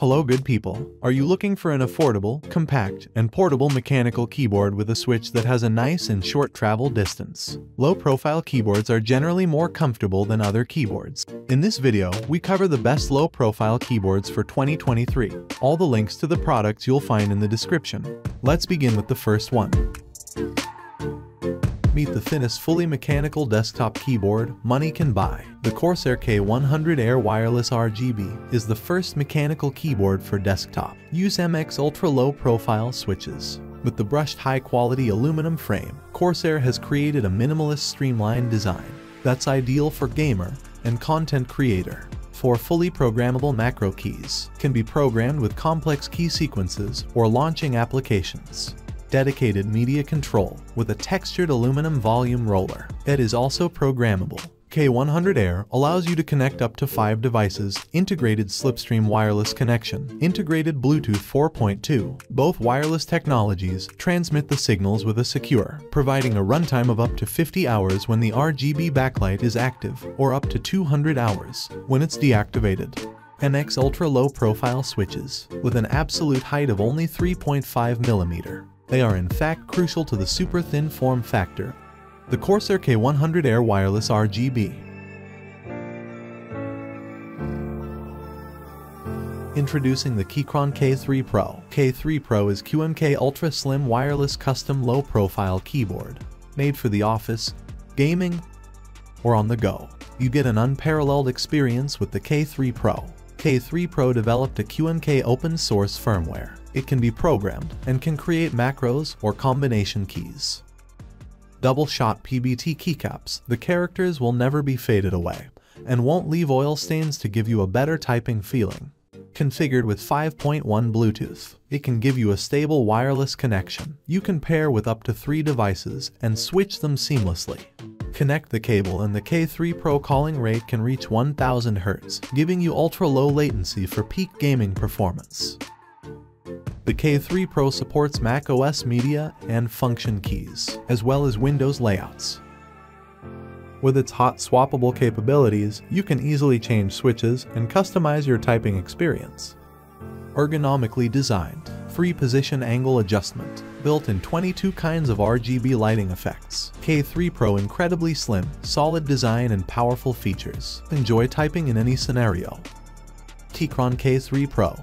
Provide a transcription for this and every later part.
Hello good people, are you looking for an affordable, compact, and portable mechanical keyboard with a switch that has a nice and short travel distance? Low-profile keyboards are generally more comfortable than other keyboards. In this video, we cover the best low-profile keyboards for 2023. All the links to the products you'll find in the description. Let's begin with the first one. The thinnest fully mechanical desktop keyboard money can buy. The Corsair K100 Air Wireless RGB is the first mechanical keyboard for desktop. Use MX ultra low profile switches. With the brushed high-quality aluminum frame, Corsair has created a minimalist streamlined design that's ideal for gamer and content creator. Four fully programmable macro keys can be programmed with complex key sequences or launching applications dedicated media control with a textured aluminum volume roller. It is also programmable. K100 Air allows you to connect up to 5 devices, integrated slipstream wireless connection, integrated Bluetooth 4.2. Both wireless technologies transmit the signals with a secure, providing a runtime of up to 50 hours when the RGB backlight is active, or up to 200 hours when it's deactivated. MX Ultra Low Profile switches, with an absolute height of only 3.5 millimeter. They are in fact crucial to the super thin form factor. The Corsair K100 Air Wireless RGB. Introducing the Keychron K3 Pro. K3 Pro is QMK Ultra Slim Wireless Custom Low Profile Keyboard. Made for the office, gaming, or on the go. You get an unparalleled experience with the K3 Pro. K3 Pro developed a QMK open source firmware it can be programmed and can create macros or combination keys. Double-shot PBT keycaps, the characters will never be faded away and won't leave oil stains to give you a better typing feeling. Configured with 5.1 Bluetooth, it can give you a stable wireless connection. You can pair with up to three devices and switch them seamlessly. Connect the cable and the K3 Pro polling rate can reach 1000 Hz, giving you ultra-low latency for peak gaming performance. The K3 Pro supports Mac OS media and function keys, as well as Windows layouts. With its hot swappable capabilities, you can easily change switches and customize your typing experience. Ergonomically designed, free position angle adjustment, built in 22 kinds of RGB lighting effects. K3 Pro incredibly slim, solid design and powerful features. Enjoy typing in any scenario. Keychron K3 Pro,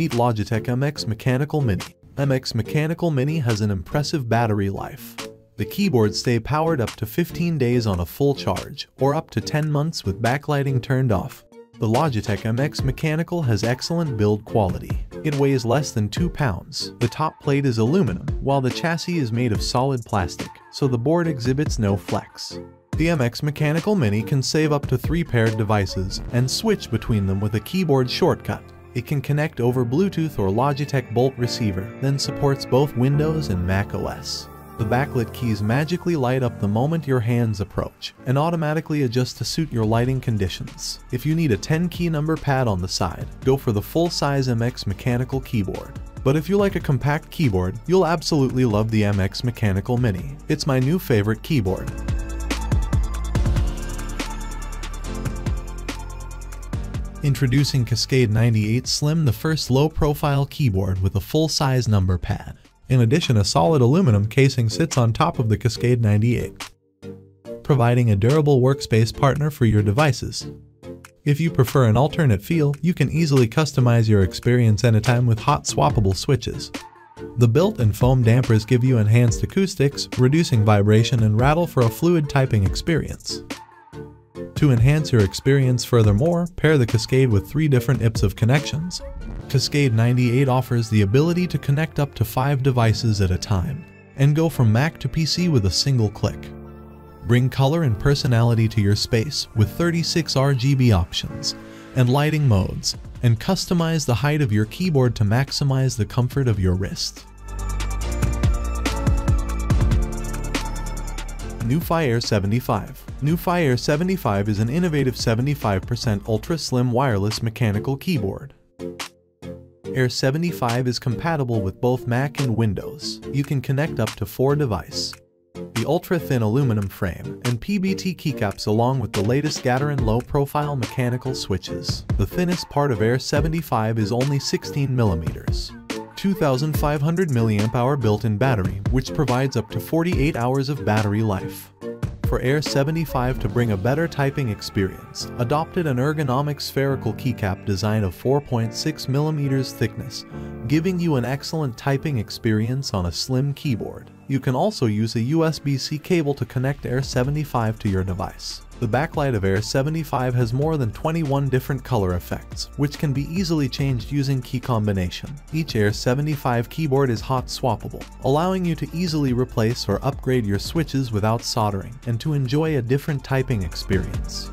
Meet Logitech MX Mechanical Mini. MX Mechanical Mini has an impressive battery life. The keyboards stay powered up to 15 days on a full charge, or up to 10 months with backlighting turned off. The Logitech MX Mechanical has excellent build quality. It weighs less than 2 pounds. The top plate is aluminum, while the chassis is made of solid plastic, so the board exhibits no flex. The MX Mechanical Mini can save up to 3 paired devices and switch between them with a keyboard shortcut. It can connect over Bluetooth or Logitech Bolt receiver, then supports both Windows and Mac OS. The backlit keys magically light up the moment your hands approach, and automatically adjust to suit your lighting conditions. If you need a 10 key number pad on the side, go for the full-size MX mechanical keyboard. But if you like a compact keyboard, you'll absolutely love the MX Mechanical Mini. It's my new favorite keyboard. Introducing Cascade 98 Slim, the first low-profile keyboard with a full-size number pad. In addition, a solid aluminum casing sits on top of the Cascade 98, providing a durable workspace partner for your devices. If you prefer an alternate feel, you can easily customize your experience anytime with hot swappable switches. The built-in foam dampers give you enhanced acoustics, reducing vibration and rattle for a fluid typing experience. To enhance your experience furthermore, pair the Cascade with three different IPs of connections. Cascade 98 offers the ability to connect up to five devices at a time, and go from Mac to PC with a single click. Bring color and personality to your space with 36 RGB options and lighting modes, and customize the height of your keyboard to maximize the comfort of your wrist. NuPhy Air 75 NuPhy Air 75 is an innovative 75% ultra-slim wireless mechanical keyboard. Air 75 is compatible with both Mac and Windows. You can connect up to four devices. The ultra-thin aluminum frame and PBT keycaps along with the latest Gateron low-profile mechanical switches. The thinnest part of Air 75 is only 16 millimeters. 2500 mAh built-in battery, which provides up to 48 hours of battery life for Air 75 to bring a better typing experience, adopted an ergonomic spherical keycap design of 4.6mm thickness, giving you an excellent typing experience on a slim keyboard. You can also use a USB-C cable to connect Air 75 to your device. The backlight of Air 75 has more than 21 different color effects, which can be easily changed using key combination. Each Air 75 keyboard is hot swappable, allowing you to easily replace or upgrade your switches without soldering and to enjoy a different typing experience.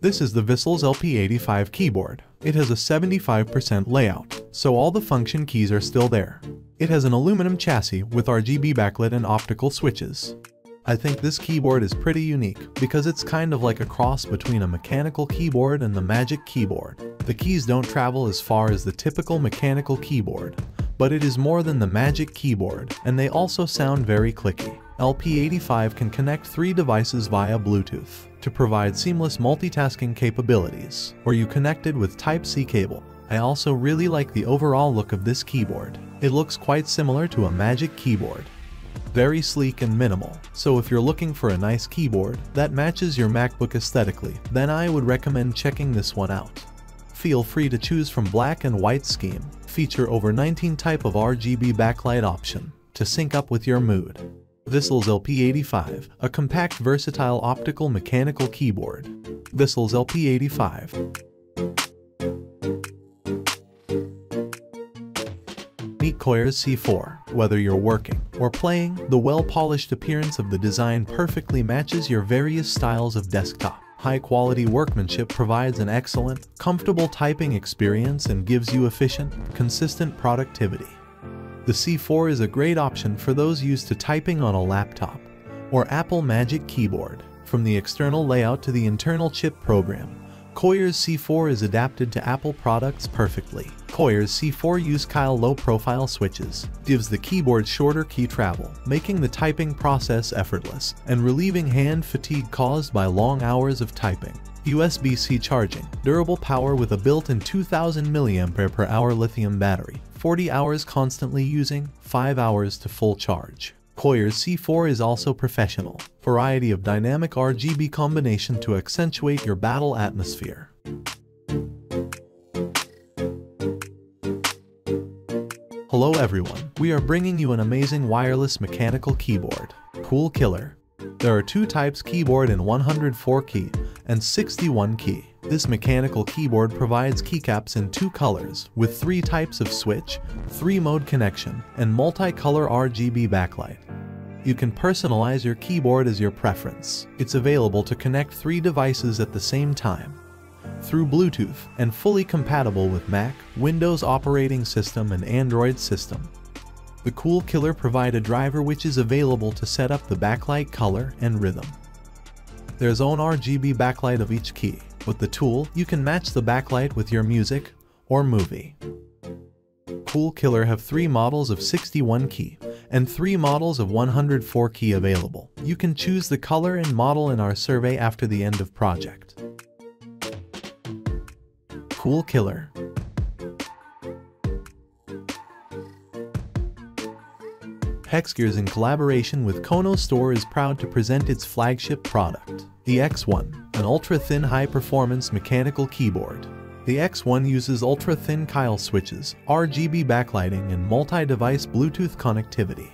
This is the Vissles LP85 keyboard. It has a 75% layout, so all the function keys are still there. It has an aluminum chassis with RGB backlit and optical switches. I think this keyboard is pretty unique because it's kind of like a cross between a mechanical keyboard and the Magic Keyboard. The keys don't travel as far as the typical mechanical keyboard, but it is more than the Magic Keyboard, and they also sound very clicky. LP85 can connect three devices via Bluetooth to provide seamless multitasking capabilities, or you connected with Type-C cable. I also really like the overall look of this keyboard. It looks quite similar to a Magic keyboard. Very sleek and minimal, so if you're looking for a nice keyboard that matches your MacBook aesthetically, then I would recommend checking this one out. Feel free to choose from black and white scheme, feature over 19 type of RGB backlight option to sync up with your mood. Vissles LP85, a compact versatile optical mechanical keyboard. Vissles LP85. Meet C4. Whether you're working or playing, the well-polished appearance of the design perfectly matches your various styles of desktop. High-quality workmanship provides an excellent, comfortable typing experience and gives you efficient, consistent productivity. The C4 is a great option for those used to typing on a laptop or Apple Magic Keyboard. From the external layout to the internal chip program, Coyres C4 is adapted to Apple products perfectly. Coyres C4 use Kailh low-profile switches, gives the keyboard shorter key travel, making the typing process effortless, and relieving hand fatigue caused by long hours of typing. USB-C charging, durable power with a built-in 2000 mAh lithium battery, 40 hours constantly using, 5 hours to full charge. Coyres C4 is also professional, variety of dynamic RGB combination to accentuate your battle atmosphere. Hello everyone, we are bringing you an amazing wireless mechanical keyboard, Cool Killer. There are two types keyboard in 104 key and 61 key. This mechanical keyboard provides keycaps in two colors, with three types of switch, three-mode connection, and multicolor RGB backlight. You can personalize your keyboard as your preference. It's available to connect three devices at the same time through Bluetooth and fully compatible with Mac, Windows operating system, and Android system. The Cool Killer provide a driver which is available to set up the backlight color and rhythm. There's own RGB backlight of each key. With the tool, you can match the backlight with your music or movie. Cool Killer have three models of 61 key, and three models of 104 key available. You can choose the color and model in our survey after the end of project. Cool Killer Hexgears in collaboration with Kono Store is proud to present its flagship product, the X1, an ultra-thin high-performance mechanical keyboard. The X1 uses ultra-thin Kailh switches, RGB backlighting, and multi-device Bluetooth connectivity.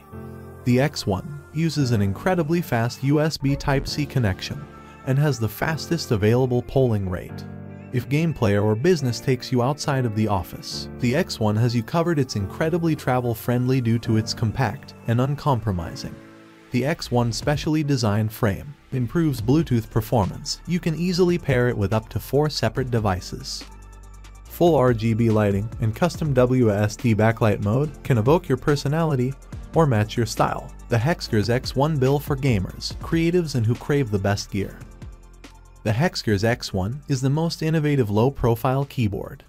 The X1 uses an incredibly fast USB Type-C connection and has the fastest available polling rate. If gameplay or business takes you outside of the office, the X1 has you covered it's incredibly travel-friendly due to its compact and uncompromising. The X1 specially designed frame improves Bluetooth performance. You can easily pair it with up to four separate devices. Full RGB lighting and custom WSD backlight mode can evoke your personality or match your style. The Hexgears X1 bill for gamers, creatives and who crave the best gear. The Hexgears X1 is the most innovative low-profile keyboard.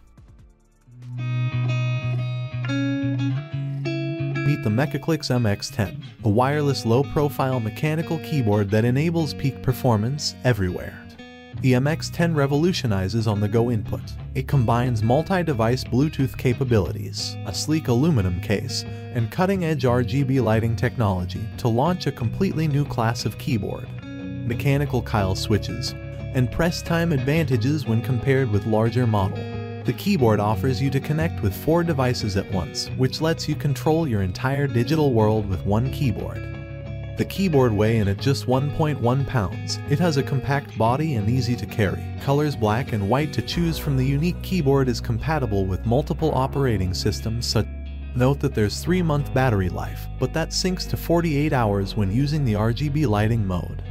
Meet the MechaClix MX10, a wireless low-profile mechanical keyboard that enables peak performance everywhere. The MX10 revolutionizes on-the-go input. It combines multi-device Bluetooth capabilities, a sleek aluminum case, and cutting-edge RGB lighting technology to launch a completely new class of keyboard. Mechanical Kailh switches, and press time advantages when compared with larger model. The keyboard offers you to connect with four devices at once, which lets you control your entire digital world with one keyboard. The keyboard weigh in at just 1.1 pounds. It has a compact body and easy to carry. Colors black and white to choose from the unique keyboard is compatible with multiple operating systems such Note that there's 3-month battery life, but that sinks to 48 hours when using the RGB lighting mode.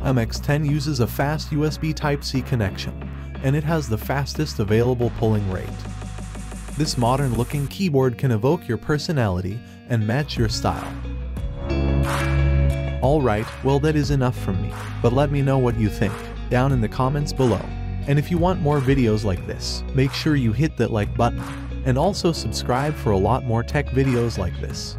MX10 uses a fast USB Type-C connection, and it has the fastest available polling rate. This modern-looking keyboard can evoke your personality and match your style. Alright, well that is enough from me, but let me know what you think, down in the comments below. And if you want more videos like this, make sure you hit that like button, and also subscribe for a lot more tech videos like this.